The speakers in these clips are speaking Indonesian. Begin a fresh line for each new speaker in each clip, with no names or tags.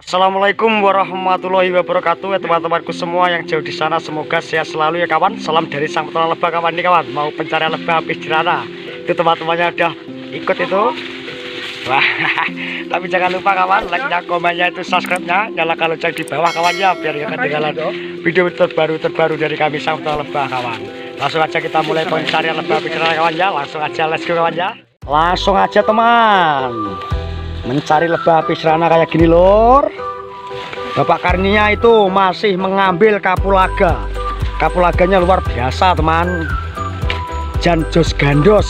Assalamualaikum warahmatullahi wabarakatuh ya teman-temanku semua yang jauh di sana. Semoga sehat selalu ya kawan. Salam dari sang petualang lebah kawan nih kawan. Mau pencarian lebah habis dirana itu teman-temannya udah ikut itu. Wah tapi jangan lupa kawan like nya komennya itu subscribe nya nyalakan lonceng di bawah kawan ya biar ya ketinggalan video terbaru terbaru dari kami sang petualang lebah kawan. Langsung aja kita mulai pencarian lebah habis dirana kawan ya. Langsung aja let's go kawan ya. Langsung aja teman mencari lebah pisrana kayak gini lor Bapak Karninya itu masih mengambil kapulaga. Kapulaganya luar biasa teman. Jan Jos Gandos.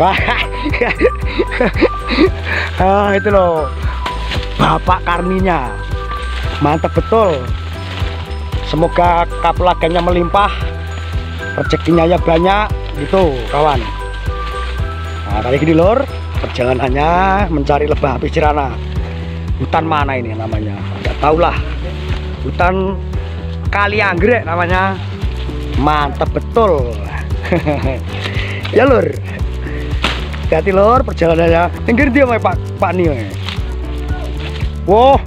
Wah. Ah, itu loh. Bapak Karninya. Mantap betul. Semoga kapulaganya melimpah. Rezekinya ya banyak. Gitu kawan Nah, kali ini lor, perjalanannya mencari lebah api cirana. Hutan mana ini namanya? Tidak tahu lah. Hutan Kali Anggrek namanya. Mantap betul. ya lor. Hati lor perjalanannya. Tinggal dia Pak Pak Nio. Wow.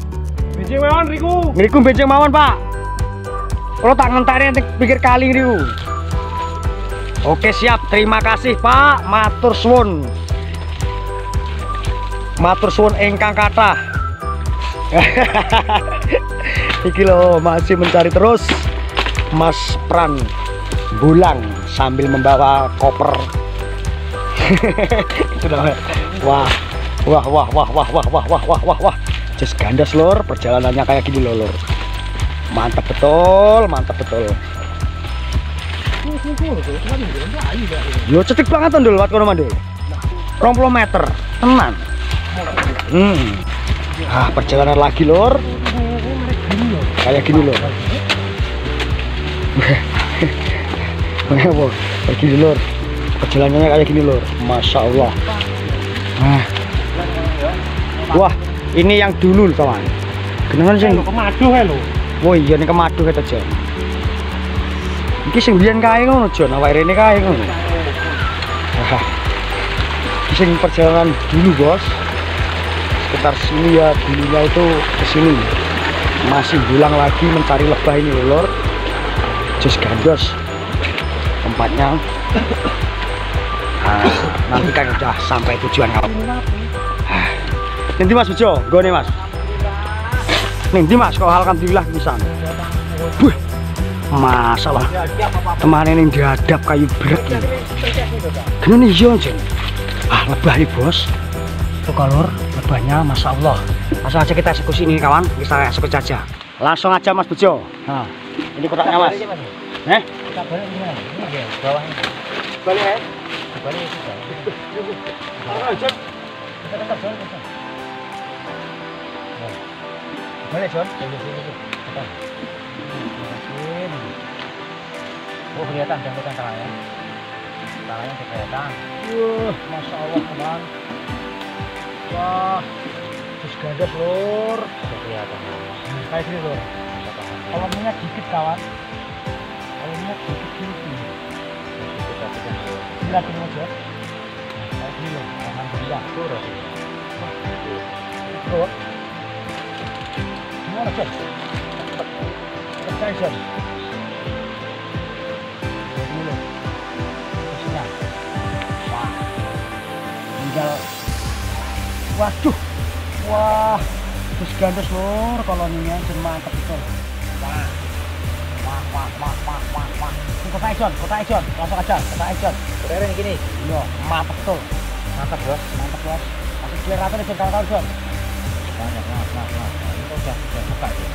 Beceng mawon riku.
Ngriku beceng mawon, Pak. Kalau tak ngentari pikir kali ngriku. Oke siap, terima kasih Pak. Matur Suwun. Matur Suwun engkang kata Iki loh masih mencari terus Mas Pran Bulang sambil membawa koper. Wah Wah wah wah wah wah wah wah wah wah wah. Just gandas lor perjalanannya kayak gini lor Mantap betul mantap betul Yo cetek banget tuh lewat kono mandul. 20 meter, tenan. Hmm. Ah, perjalanan lagi, Lor. Kayak gini loh. Wah, gini Lor. Perjalanannya kayak gini, Lor. Masya Allah. Nah. Wah, ini yang dulu, kawan. Kenapa sih?
Kemadu ya lo.
Oh iya, ini kemadu kita aja. Iki sing biyen kae ngono, Jon. Awake rene kae ngono. Sing perjalanan dulu, Bos. Sekitar sini ya dulunya itu ke sini. Masih pulang lagi mencari lebah ini Lor. Jos gandos. Tempatnya. Nah, nanti kan udah sampai tujuan kamu. Nanti Mas Bejo, gue nih Mas. Nanti Mas, kok alhamdulillah bisa. Buh, masalah. Teman ini dihadap kayu berat ini. Nih Jon ah lebah nih bos. Tuh kalor lebahnya Masya Allah langsung aja kita eksekusi ini kawan. Kita eksekusi aja. Langsung aja Mas Bejo. Nah, ini kotaknya Mas. Eh.
Bawahnya.
balik ya
Balik sudah. Balik John oh kelihatan jangkutan tangannya. caranya kelihatan.
Wah. Masya allah teman wah. Terus gajah lor
sudah kelihatan nah,
kayak gini lor kalau dikit kawan. Kalau
minyak dikit gitu
gila gini aja kayak gini lor alhamdulillah.
Lor
lor gimana? Waduh. Wah. Terus gandos lor koloninya jen mantep betul. Wah. Wah, wah, wah, wah, wah, wah. Kota Jon, kota Jon. Langsung aja, kota Jon.
Keren gini.
Iya, mantep betul.
Mantap bos.
Mantep, Bos. Masih kira rata nih, Jon, kawan-kawan, Jon.
Banyak, nah, nah. Ini udah, udah buka sih.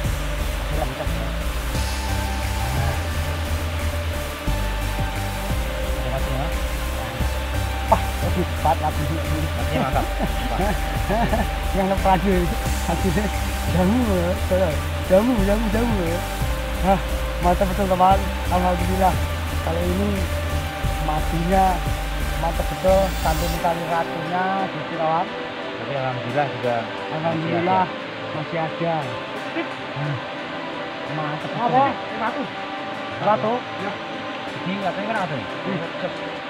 Sudah, bisa. Cepat lagi ini.
Masih mantap.
Yang lepas radio itu hasilnya jamu, ya. jamu, jamu, jamu. ya. Nah, mantap betul teman. Alhamdulillah. Kali ini matinya mantap betul sampai mencari ratunya di Cirawang.
Tapi alhamdulillah juga
Alhamdulillah masih ada. Nah, mantap betul.
Apa? Ratu.
Ratu?
Ya. Ini katanya kan ada.
Ih. Lebih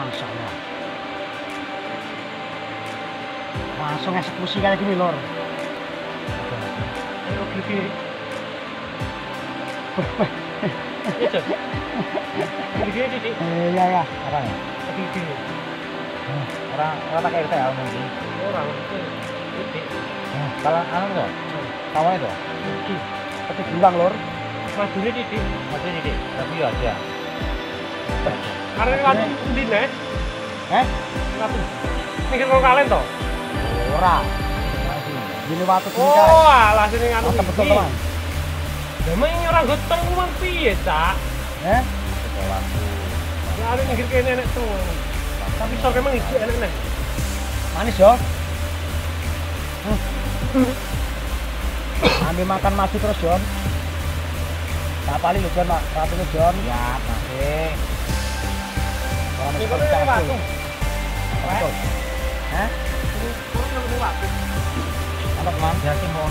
Masya Allah. Langsung eksekusi kayak gini lor.
Ayo titik.
Eh, iya ya.
Apa ya? Gigi. Orang orang pakai RT ya mungkin. Orang itu. Kalau anu tuh, kawan itu.
Tapi bilang lor.
majunya titik. Majunya titik. Tapi ya aja.
Karena ini watu ndi nek?
Eh?
Watu. Mikir kok kalian toh?
Ora. Gini waktu kan.
Oh, alah sini nganu.
Mantap betul
iki.
teman.
Emang ini orang gotong uang piye, Cak?
Eh?
Sekolahku.
Ya ada mikir kene nek tuh. Tapi sok emang iki enak nek.
Manis yo. Hmm. Ambil makan maju terus Jon. Tak paling lu Jon, Mak. Satu lu Jon.
Ya, masih.
Ini kok ini.
Hah?
Kok.
Apa teman?
Jadi mau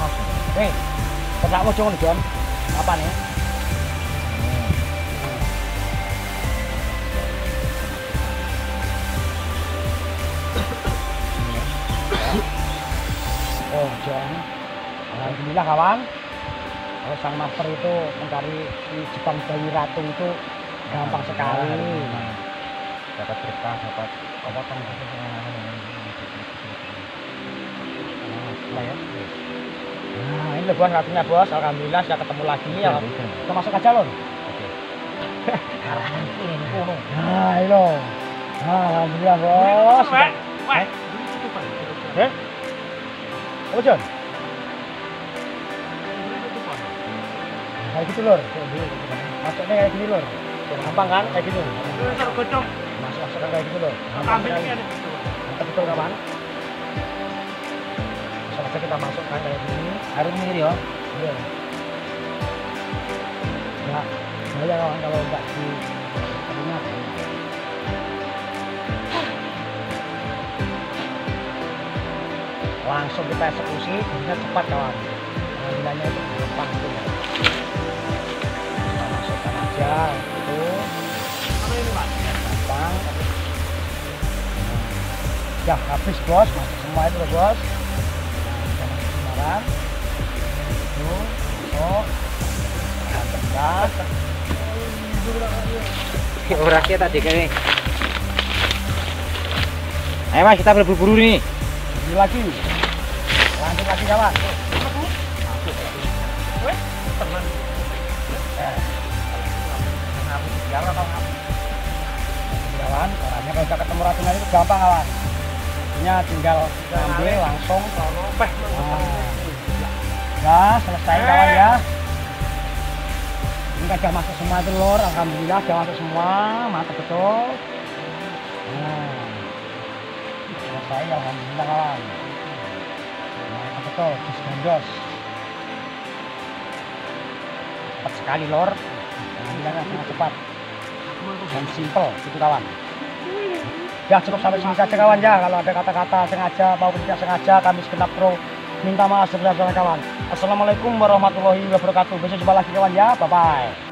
Jon. Apa nih? Oh, Jon. Alhamdulillah kawan. Kalau sang master itu mencari si Jepang bayi ratu itu gampang sekali.
Dapat berkah, dapat apa kan?
Nah, ya. Nah, ini bos ratunya bos. Alhamdulillah sudah ketemu lagi. Ya, kita masuk aja loh.
Oke.
Nah, ini loh. Nah, Alhamdulillah bos.
Wek, wek.
Eh? Apa Jon? Kayak gitu lor. Masuknya kayak gini lor. Gampang kan? Kayak gitu.
Sok
masuk kayak gitu. Gampang
Ambil ini ada.
Betul kawan. Aja kita masukkan kayak gini.
Harus mikir ya.
Iya. Ya, bahaya kawan kalau nggak di ingat. Langsung kita eksekusi, bisa cepat kawan. Pengambilannya itu gampang tuh. Kita masukkan aja, Ya habis bos, masuk semua itu bos. Kita sembarang. Itu. Nah, tegas.
Ora kita tadi kene. Ayo mas kita berburu nih.
Ini lagi. Lanjut lagi kawan.
Teman.
Biar apa kawan? Caranya kalau udah ketemu ratunya itu gampang kawan. Tinggal ambil langsung.
Peh
Ya, selesai kawan ya. Ini kan udah masuk semua itu lor, alhamdulillah udah masuk semua, mantap betul. Nah, selesai alhamdulillah kawan. Mantap betul, jos gandos. Cepat sekali lor, alhamdulillah sangat cepat dan simple itu kawan. Ya cukup sampai sini saja kawan ya. Kalau ada kata-kata sengaja maupun tidak sengaja kami segenap pro minta maaf sebesar-besarnya kawan. Assalamualaikum warahmatullahi wabarakatuh. Besok jumpa lagi kawan ya. Bye bye.